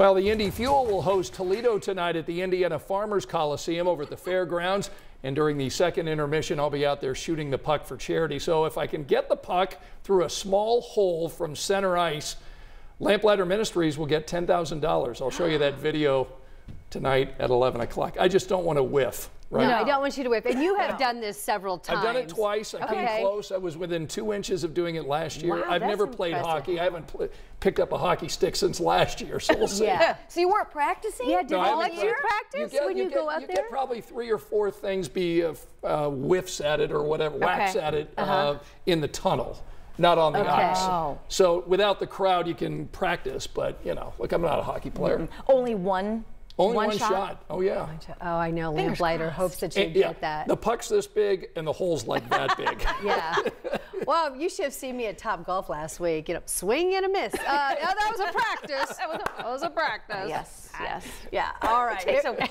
Well, the Indy Fuel will host Toledo tonight at the Indiana Farmers Coliseum over at the fairgrounds. And during the second intermission, I'll be out there shooting the puck for charity. So if I can get the puck through a small hole from center ice, Lamplighter Ministries will get $10,000. I'll show you that video tonight at 11 o'clock. I just don't want to whiff. Right? No, I don't want you to whip. And you have done this several times. I've done it twice. I Okay. came close. I was within two inches of doing it last year. Wow, I've never played impressive. hockey. I haven't pl- picked up a hockey stick since last year, so we'll see. Yeah. So you weren't practicing? Yeah, did No, I they haven't let you practice get- when you, get, go out you there? get probably three or four things be uh, uh, whiffs at it or whatever, whacks Okay. at it uh Uh-huh. in the tunnel, not on the Okay. ice. Oh. So without the crowd, you can practice, but you know, look, I'm not a hockey player. Only one. Only one, one shot. shot? Oh yeah. Oh, I know. Lamplighter hopes that you yeah, get that. The puck's this big and the hole's like that big. Yeah. well, you should have seen me at Top Golf last week. You know, swing and a miss. Uh, yeah, that was a practice. That was a, that was a practice. Yes, yes. Yeah. All right. Takes a- Well,